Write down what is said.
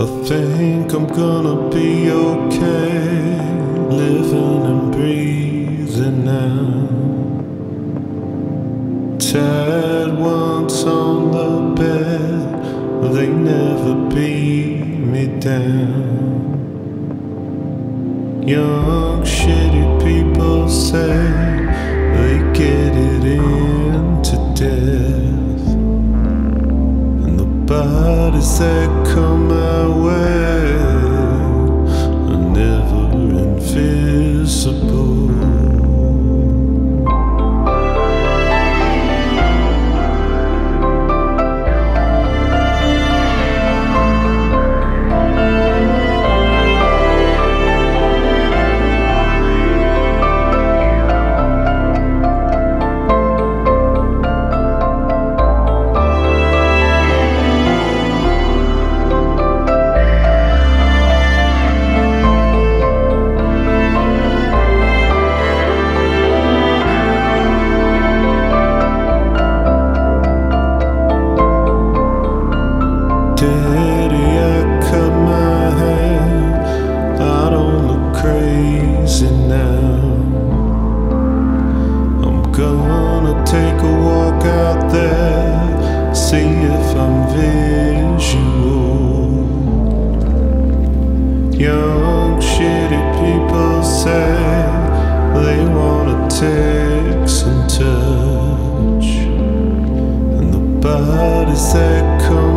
I think I'm gonna be okay, living and breathing now. Tired once on the bed, they never beat me down. Young shitty people say bodies that come my way. Are never take a walk out there, see if I'm visual. Young shitty people say they wanna take some touch. And the bodies that come